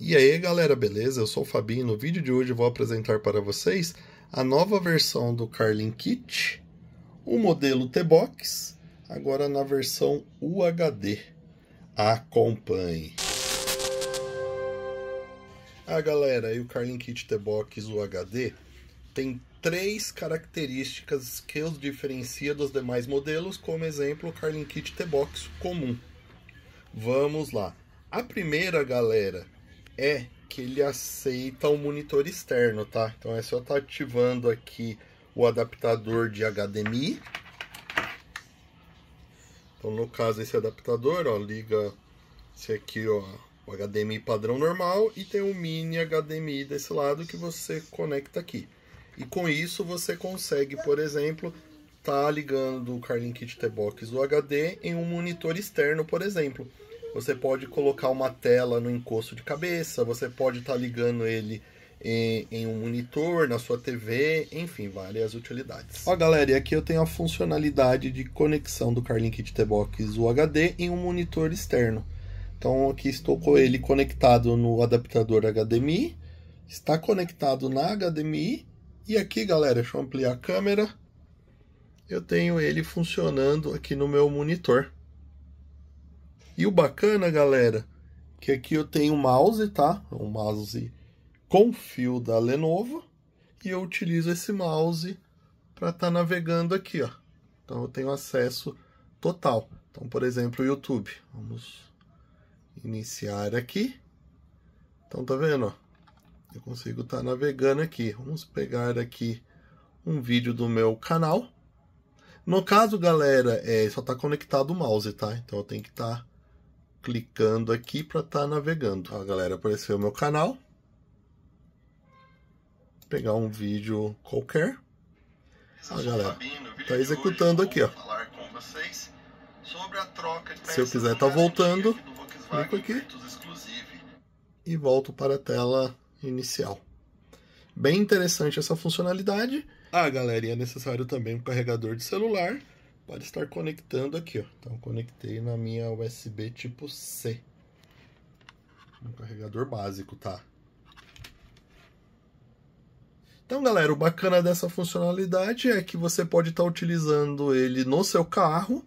E aí galera, beleza? Eu sou o Fabinho. No vídeo de hoje vou apresentar para vocês a nova versão do Carlin Kit, o modelo T-Box, agora na versão UHD. Acompanhe! Ah galera, e o Carlin Kit T-Box UHD tem três características que os diferencia dos demais modelos, como exemplo o Carlin Kit T-Box comum. Vamos lá. A primeira, galera, é que ele aceita um monitor externo, tá? Então é só tá ativando aqui o adaptador de HDMI. Então no caso esse adaptador, ó, liga esse aqui, ó, o HDMI padrão normal e tem um mini HDMI desse lado que você conecta aqui. E com isso você consegue, por exemplo, tá ligando o Carlin Kit T-Box HD em um monitor externo, por exemplo. Você pode colocar uma tela no encosto de cabeça, você pode estar tá ligando ele em, em, um monitor, na sua TV, enfim, várias utilidades. Ó galera, e aqui eu tenho a funcionalidade de conexão do Carlin Kit T-Box UHD em um monitor externo. Então aqui estou com ele conectado no adaptador HDMI, está conectado na HDMI, e aqui galera, deixa eu ampliar a câmera, eu tenho ele funcionando aqui no meu monitor. E o bacana, galera, que aqui eu tenho um mouse, tá? Um mouse com fio da Lenovo. E eu utilizo esse mouse para estar tá navegando aqui, ó. Então eu tenho acesso total. Então, por exemplo, o YouTube. Vamos iniciar aqui. Então, tá vendo, ó? Eu consigo estar tá navegando aqui. Vamos pegar aqui um vídeo do meu canal. No caso, galera, é, só está conectado o mouse, tá? Então eu tenho que estar tá clicando aqui para estar tá navegando. Ó, galera, apareceu o meu canal. Vou pegar um vídeo qualquer. Ó, galera, tá executando aqui, ó. Se eu quiser tá voltando, clico aqui e volto para a tela inicial. Bem interessante essa funcionalidade. Ah, galera, é necessário também um carregador de celular pode estar conectando aqui, ó. Então conectei na minha USB tipo C. Um carregador básico, tá? Então, galera, o bacana dessa funcionalidade é que você pode estar utilizando ele no seu carro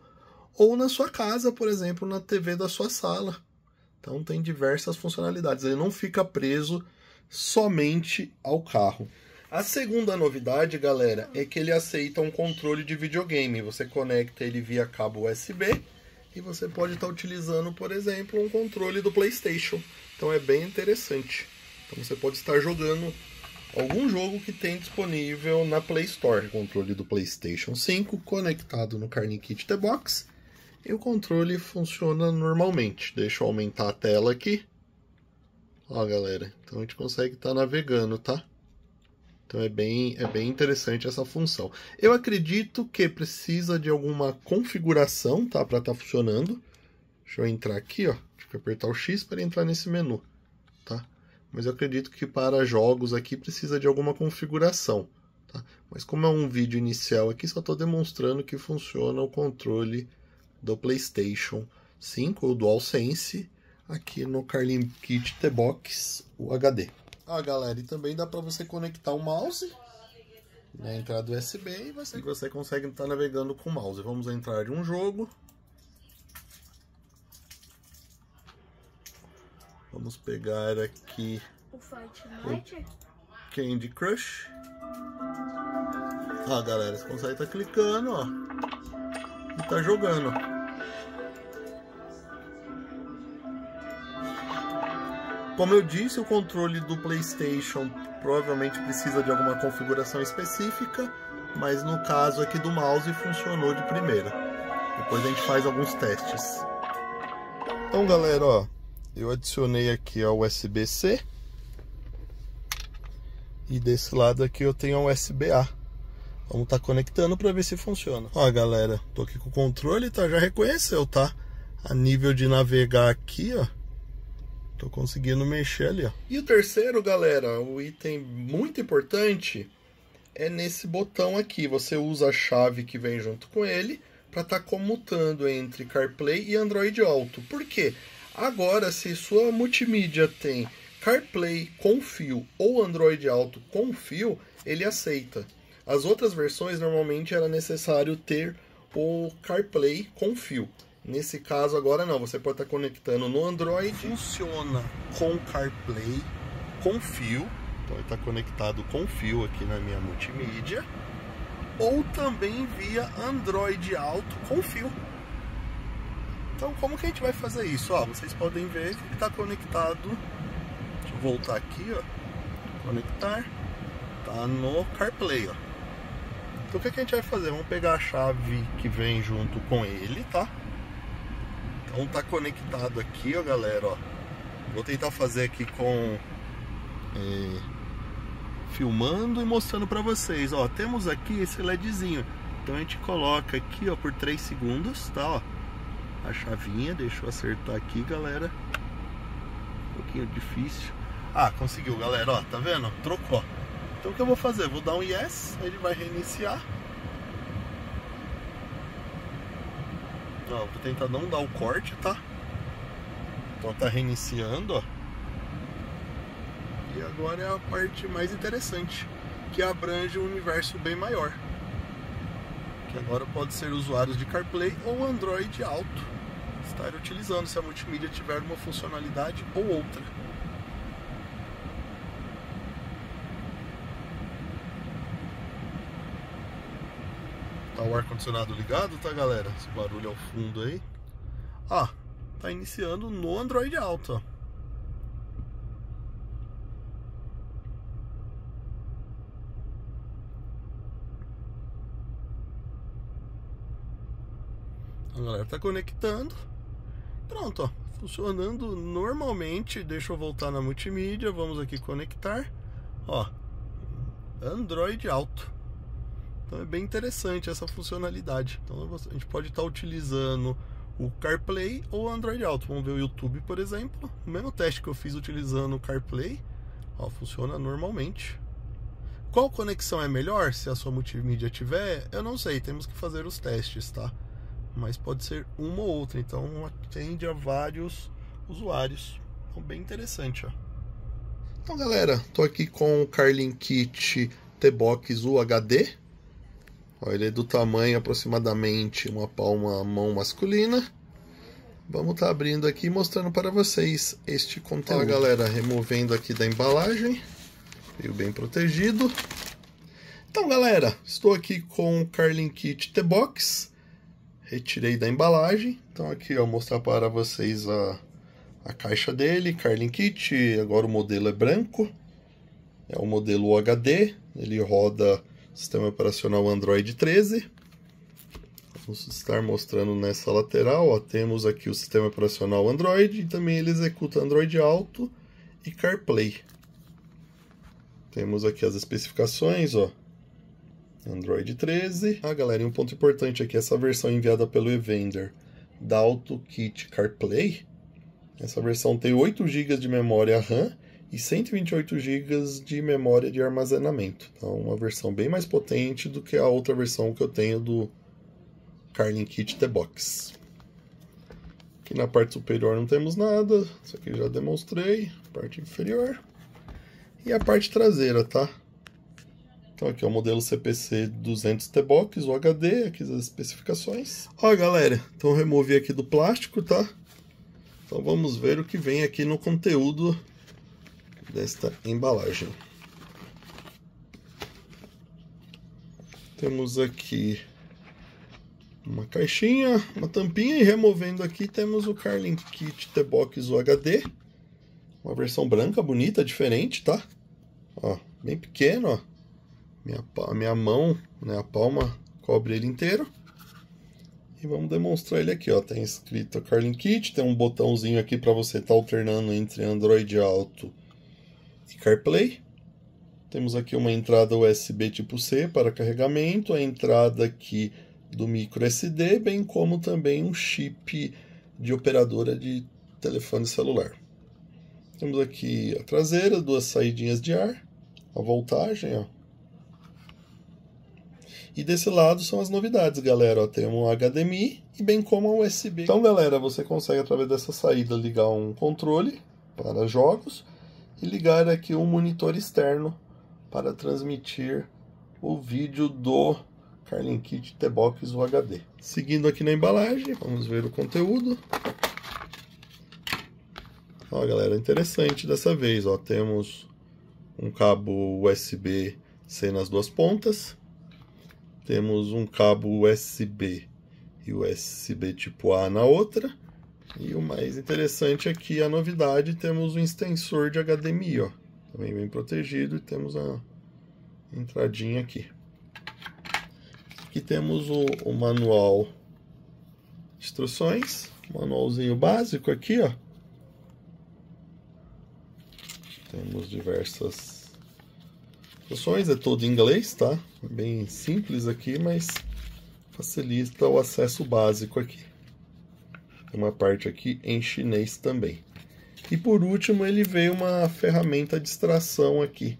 ou na sua casa, por exemplo, na TV da sua sala. Então tem diversas funcionalidades. Ele não fica preso somente ao carro. A segunda novidade, galera, é que ele aceita um controle de videogame. Você conecta ele via cabo USB e você pode estar utilizando, por exemplo, um controle do PlayStation. Então é bem interessante. Então você pode estar jogando algum jogo que tem disponível na Play Store. Controle do PlayStation 5 conectado no Carne Kit The Box. E o controle funciona normalmente. Deixa eu aumentar a tela aqui. Ó, galera. Então a gente consegue estar navegando, tá? Então é bem, é bem interessante essa função. Eu acredito que precisa de alguma configuração, tá? Para estar tá funcionando. Deixa eu entrar aqui, ó. Deixa eu apertar o X para entrar nesse menu, tá? Mas eu acredito que para jogos aqui precisa de alguma configuração, tá? Mas como é um vídeo inicial aqui, só estou demonstrando que funciona o controle do PlayStation 5 ou DualSense aqui no Carlin Kit T-Box UHD. Ah, galera, e também dá para você conectar o mouse na entrada USB e você, você consegue estar navegando com o mouse. Vamos entrar em um jogo. Vamos pegar aqui o Candy Crush. Ah, galera, você consegue estar clicando, ó, e tá jogando. Como eu disse, o controle do PlayStation provavelmente precisa de alguma configuração específica, mas no caso aqui do mouse funcionou de primeira. Depois a gente faz alguns testes. Então, galera, ó, eu adicionei aqui a USB-C e desse lado aqui eu tenho a USB-A. Vamos estar tá conectando para ver se funciona. Ó, galera, tô aqui com o controle, tá? Já reconheceu, tá? A nível de navegar aqui, ó Tô conseguindo mexer ali, ó. E o terceiro, galera, o item muito importante é nesse botão aqui. Você usa a chave que vem junto com ele para estar tá comutando entre CarPlay e Android Auto. Por quê? Agora, se sua multimídia tem CarPlay com fio ou Android Auto com fio, ele aceita. As outras versões normalmente era necessário ter o CarPlay com fio. Nesse caso agora não, você pode estar conectando no Android. Funciona com CarPlay com fio, então ele está conectado com fio aqui na minha multimídia, ou também via Android Auto com fio. Então como que a gente vai fazer isso? Ó, vocês podem ver que ele está conectado. Deixa eu voltar aqui, ó. Conectar. Tá no CarPlay, ó. Então o que, que a gente vai fazer? Vamos pegar a chave que vem junto com ele, tá? Então tá conectado aqui, ó, galera, ó. Vou tentar fazer aqui com... É, filmando e mostrando pra vocês, ó. Temos aqui esse LEDzinho. Então a gente coloca aqui, ó, por 3 segundos, tá, ó a chavinha, deixa eu acertar aqui, galera. Um pouquinho difícil. Ah, conseguiu, galera, ó, tá vendo? Trocou. Então o que eu vou fazer? Vou dar um yes, ele vai reiniciar. Ó, vou tentar não dar o corte, tá? Então tá reiniciando, ó. E agora é a parte mais interessante, que abrange um universo bem maior que agora pode ser usuários de CarPlay ou Android Auto estar utilizando se a multimídia tiver uma funcionalidade ou outra. Tá o ar-condicionado ligado, tá galera? Esse barulho ao fundo aí. Ah, tá iniciando no Android Auto, ó. A galera tá conectando. Pronto, ó. Funcionando normalmente. Deixa eu voltar na multimídia. Vamos aqui conectar. Ó. Android Auto. Então é bem interessante essa funcionalidade. Então a gente pode estar tá utilizando o CarPlay ou Android Auto. Vamos ver o YouTube, por exemplo. O mesmo teste que eu fiz utilizando o CarPlay. Ó, funciona normalmente. Qual conexão é melhor? Se a sua multimídia tiver, eu não sei. Temos que fazer os testes, tá? mas pode ser uma ou outra, então atende a vários usuários. Então, bem interessante, ó. Então, galera, tô aqui com o Carlin Kit T-Box UHD. Ele é do tamanho aproximadamente uma palma mão masculina. Vamos estar tá abrindo aqui e mostrando para vocês este conteúdo. Ó, galera, removendo aqui da embalagem. Veio bem protegido. Então, galera, estou aqui com o Carlin Kit T-Box retirei da embalagem. Então aqui vou mostrar para vocês a, a caixa dele, Carlin Kit, agora o modelo é branco, é o modelo UHD, ele roda sistema operacional Android 13. Vamos estar mostrando nessa lateral, ó, temos aqui o sistema operacional Android e também ele executa Android Auto e CarPlay. Temos aqui as especificações, ó, Android 13. Ah, galera, e um ponto importante aqui, essa versão enviada pelo eVender da AutoKit CarPlay, essa versão tem 8 GB de memória RAM e 128 GB de memória de armazenamento. Então, uma versão bem mais potente do que a outra versão que eu tenho do Carlin Kit T-Box. Aqui na parte superior não temos nada, isso aqui já demonstrei, parte inferior. E a parte traseira, tá? Então aqui é o modelo CPC 200 T-Box, o HD, aqui as especificações. Ó galera, então removi aqui do plástico, tá? Então vamos ver o que vem aqui no conteúdo desta embalagem. Temos aqui uma caixinha, uma tampinha e removendo aqui temos o Carlin Kit T-Box UHD. Uma versão branca, bonita, diferente, tá? Ó, bem pequeno, ó. Minha, minha mão, né, a palma, cobre ele inteiro. E vamos demonstrar ele aqui, ó. Tem escrito Carlin Kit, tem um botãozinho aqui para você estar tá alternando entre Android Auto CarPlay. Temos aqui uma entrada USB tipo C para carregamento, a entrada aqui do micro SD, bem como também um chip de operadora de telefone celular. Temos aqui a traseira, duas saídinhas de ar, a voltagem, ó, e desse lado são as novidades, galera. Ó, tem um HDMI e bem como um USB. Então, galera, você consegue através dessa saída ligar um controle para jogos e ligar aqui um monitor externo para transmitir o vídeo do Carlin Kit T-Box UHD. Seguindo aqui na embalagem, vamos ver o conteúdo. Ó, galera, interessante dessa vez, ó, temos um cabo USB-C nas duas pontas, temos um cabo USB e USB tipo A na outra, e o mais interessante aqui, a novidade, temos um extensor de HDMI, ó, também bem protegido, e temos a entradinha aqui. Aqui temos o, o manual de instruções, manualzinho básico aqui, ó, temos diversas instruções, é todo em inglês, tá? Bem simples aqui, mas facilita o acesso básico aqui. Uma parte aqui em chinês também. E por último, ele veio uma ferramenta de extração aqui.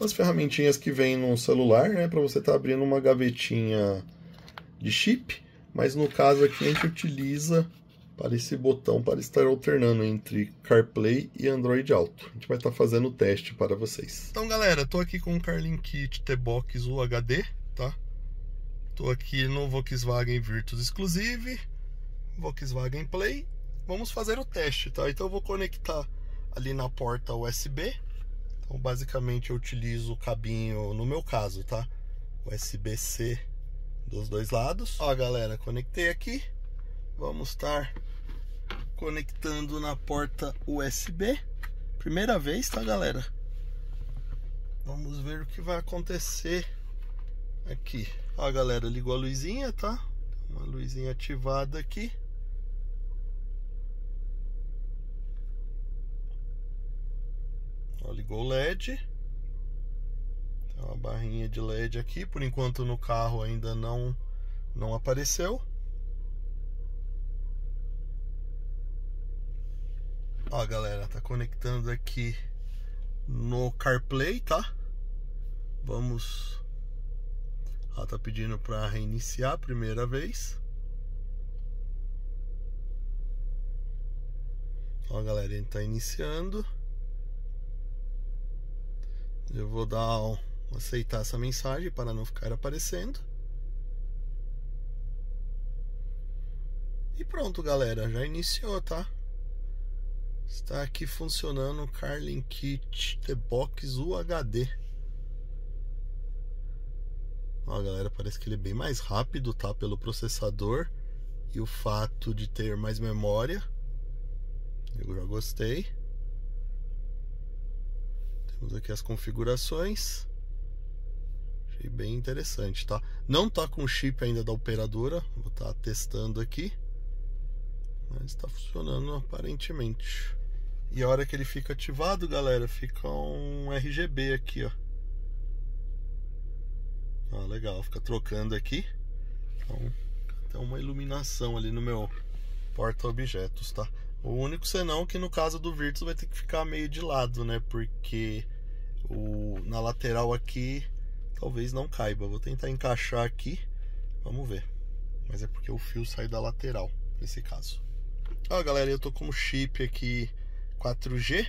As ferramentinhas que vêm no celular, né, para você estar tá abrindo uma gavetinha de chip, mas no caso aqui a gente utiliza para esse botão para estar alternando entre CarPlay e Android Auto. A gente vai estar fazendo o teste para vocês. Então, galera, estou aqui com o Carlin Kit T-Box UHD, tá? Estou aqui no Volkswagen Virtus Exclusive, Volkswagen Play. Vamos fazer o teste, tá? Então eu vou conectar ali na porta USB. Então, basicamente, eu utilizo o cabinho, no meu caso, tá? USB-C dos dois lados. Ó, galera, conectei aqui. Vamos estar conectando na porta USB. Primeira vez, tá, galera? Vamos ver o que vai acontecer aqui. Ó, galera, ligou a luzinha, tá? Uma luzinha ativada aqui. Ó, ligou o LED. Tem uma barrinha de LED aqui. Por enquanto no carro ainda não, não apareceu. Ó, galera, tá conectando aqui no CarPlay, tá? Vamos... Ela tá pedindo para reiniciar a primeira vez. Ó, galera, ele tá iniciando. Eu vou dar um, aceitar essa mensagem para não ficar aparecendo. E pronto, galera, já iniciou, tá? Está aqui funcionando o Carlin Kit The Box UHD. Ó, galera, parece que ele é bem mais rápido, tá? Pelo processador e o fato de ter mais memória. Eu já gostei. Temos aqui as configurações. Achei bem interessante, tá? Não tá com chip ainda da operadora, vou estar tá testando aqui. Mas está funcionando aparentemente. E a hora que ele fica ativado, galera, fica um RGB aqui, ó. Ah, legal, fica trocando aqui. Então, tem uma iluminação ali no meu porta-objetos, tá? O único senão que no caso do Virtus vai ter que ficar meio de lado, né? Porque o, na lateral aqui talvez não caiba. Vou tentar encaixar aqui. Vamos ver. Mas é porque o fio sai da lateral, nesse caso. Ó, galera, eu tô com o chip aqui 4G.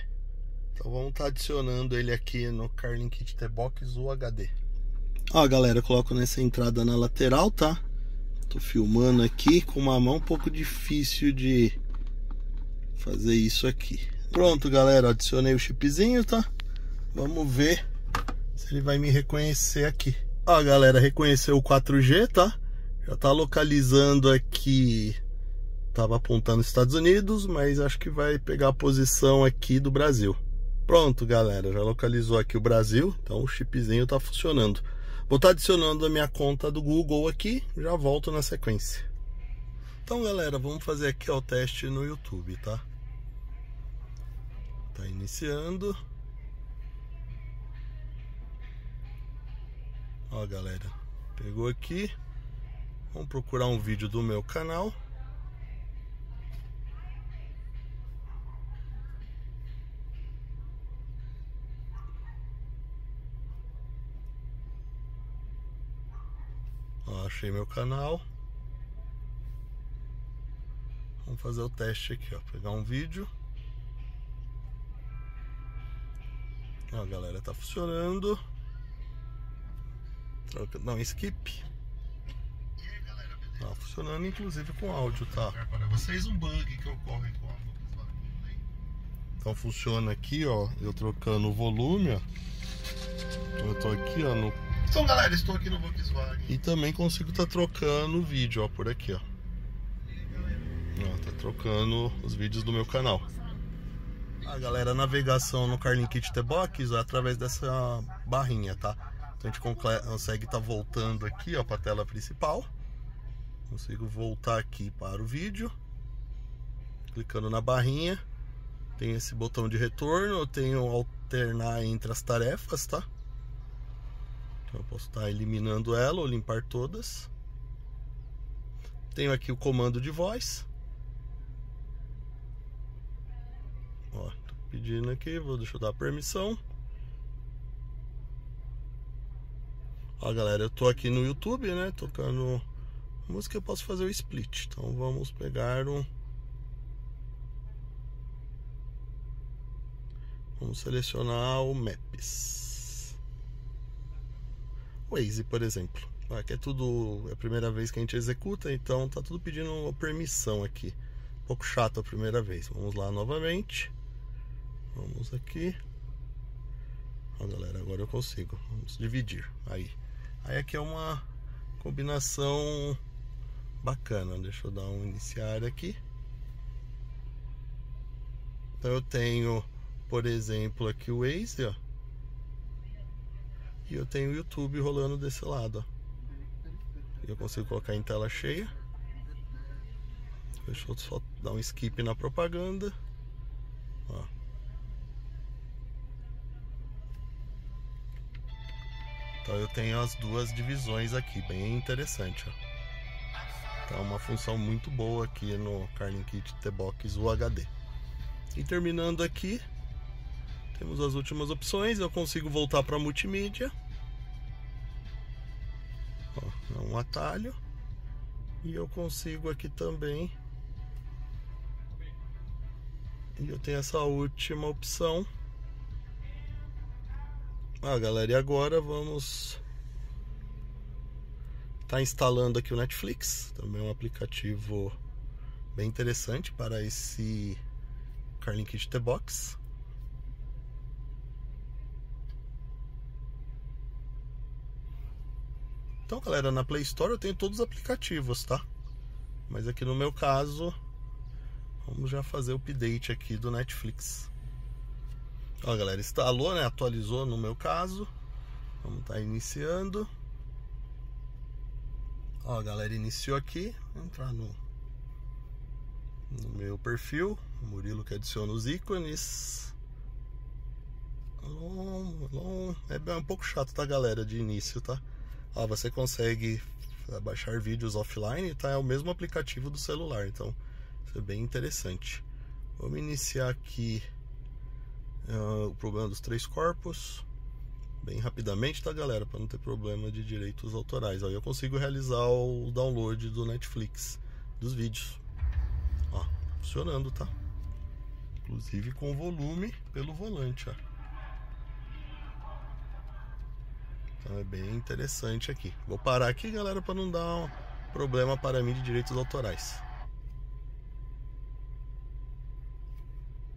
Então vamos estar tá adicionando ele aqui no Carlin Kit T-Box UHD. Ó, galera, eu coloco nessa entrada na lateral, tá? Tô filmando aqui com uma mão um pouco difícil de fazer isso aqui. Pronto, galera, adicionei o chipzinho, tá? Vamos ver se ele vai me reconhecer aqui. Ó, galera, reconheceu o 4G, tá? Já tá localizando aqui Tava apontando Estados Unidos, mas acho que vai pegar a posição aqui do Brasil. Pronto, galera, já localizou aqui o Brasil, então o chipzinho tá funcionando. Vou estar tá adicionando a minha conta do Google aqui, já volto na sequência. Então, galera, vamos fazer aqui ó, o teste no YouTube, tá? Tá iniciando. Ó, galera, pegou aqui. Vamos procurar um vídeo do meu canal. achei meu canal. Vamos fazer o teste aqui, ó. Pegar um vídeo. Ó, galera, tá funcionando. Troca, não, skip. Tá funcionando inclusive com áudio, tá? Para vocês um bug que ocorre com a Então funciona aqui, ó, eu trocando o volume, ó. Eu tô aqui, ó, no... Então galera, estou aqui no Volkswagen. E também consigo estar tá trocando o vídeo, ó, por aqui, ó. ó. Tá trocando os vídeos do meu canal. A galera, a navegação no Carlin Kit T-Box é através dessa barrinha, tá? Então a gente consegue estar tá voltando aqui, para a tela principal. Consigo voltar aqui para o vídeo. Clicando na barrinha. Tem esse botão de retorno. Eu tenho alternar entre as tarefas, tá? Então eu posso estar eliminando ela ou limpar todas. Tenho aqui o comando de voz. Ó, pedindo aqui, vou deixar eu dar permissão. Ó, galera, eu tô aqui no YouTube, né, tocando música, eu posso fazer o split. Então vamos pegar um Vamos selecionar o Maps. Waze, por exemplo. Aqui é tudo é a primeira vez que a gente executa, então tá tudo pedindo permissão aqui. Um pouco chato a primeira vez. Vamos lá novamente. Vamos aqui. Ó, galera, agora eu consigo. Vamos dividir. Aí. Aí aqui é uma combinação bacana. Deixa eu dar um iniciar aqui. Então eu tenho por exemplo, aqui o Waze, ó. E eu tenho o YouTube rolando desse lado, ó. Eu consigo colocar em tela cheia. Deixa eu só dar um skip na propaganda. Ó. Então eu tenho as duas divisões aqui, bem interessante, ó. Então uma função muito boa aqui no Carlin Kit T-Box UHD. E terminando aqui, temos as últimas opções. Eu consigo voltar para multimídia. Ó, é um atalho. E eu consigo aqui também. E eu tenho essa última opção. Ah, galera, e agora vamos tá instalando aqui o Netflix, também é um aplicativo bem interessante para esse Carlin Kit T-Box. Então, galera, na Play Store eu tenho todos os aplicativos, tá? Mas aqui no meu caso, vamos já fazer o update aqui do Netflix. Ó, galera, instalou, né? Atualizou no meu caso. Vamos estar tá iniciando. Ó, galera, iniciou aqui. Vou entrar no, no meu perfil. Murilo que adiciona os ícones. Long, long. É um pouco chato, tá, galera, de início, tá? Ah, você consegue baixar vídeos offline, tá? É o mesmo aplicativo do celular, então isso é bem interessante. Vamos iniciar aqui uh, o problema dos três corpos, bem rapidamente, tá, galera? Para não ter problema de direitos autorais. Aí eu consigo realizar o download do Netflix dos vídeos. Ó, funcionando, tá? Inclusive com volume pelo volante, ó. Então é bem interessante aqui. Vou parar aqui, galera, para não dar um problema para mim de direitos autorais.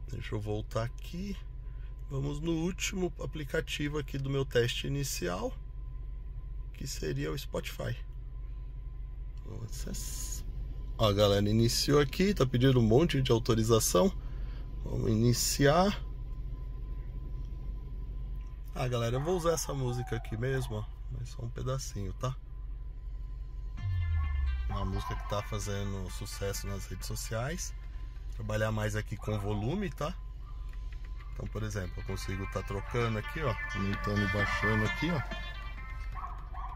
Deixa eu voltar aqui. Vamos no último aplicativo aqui do meu teste inicial, que seria o Spotify. Ó, galera, iniciou aqui, tá pedindo um monte de autorização. Vamos iniciar. Ah, galera, eu vou usar essa música aqui mesmo, ó, mas só um pedacinho, tá? Uma música que tá fazendo sucesso nas redes sociais. Trabalhar mais aqui com volume, tá? Então, por exemplo, eu consigo estar tá trocando aqui, ó, aumentando e baixando aqui, ó.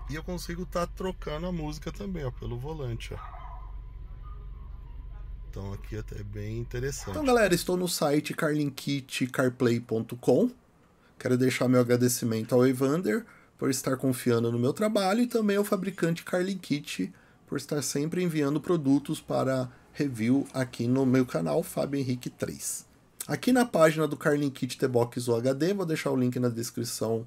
E eu consigo estar tá trocando a música também, ó, pelo volante, ó. Então aqui até é bem interessante. Então, galera, estou no site carlinkitcarplay.com Quero deixar meu agradecimento ao Evander por estar confiando no meu trabalho e também ao fabricante Carlin Kit por estar sempre enviando produtos para review aqui no meu canal Fábio Henrique 3. Aqui na página do Carlin Kit T-Box UHD, vou deixar o link na descrição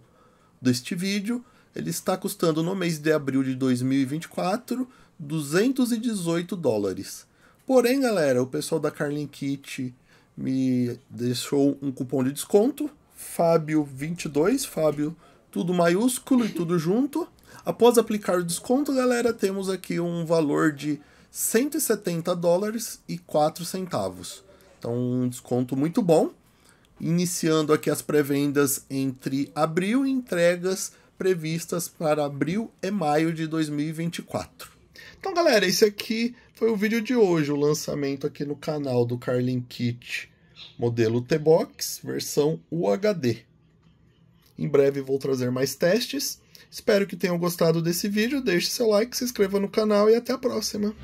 deste vídeo, ele está custando no mês de abril de 2024 218 dólares. Porém, galera, o pessoal da Carlin Kit me deixou um cupom de desconto, Fábio22, Fábio tudo maiúsculo e tudo junto. Após aplicar o desconto, galera, temos aqui um valor de 170 dólares e 4 centavos. Então, um desconto muito bom. Iniciando aqui as pré-vendas entre abril e entregas previstas para abril e maio de 2024. Então, galera, esse aqui foi o vídeo de hoje, o lançamento aqui no canal do Carlin Kit, modelo T-Box, versão UHD. Em breve vou trazer mais testes. Espero que tenham gostado desse vídeo, deixe seu like, se inscreva no canal e até a próxima.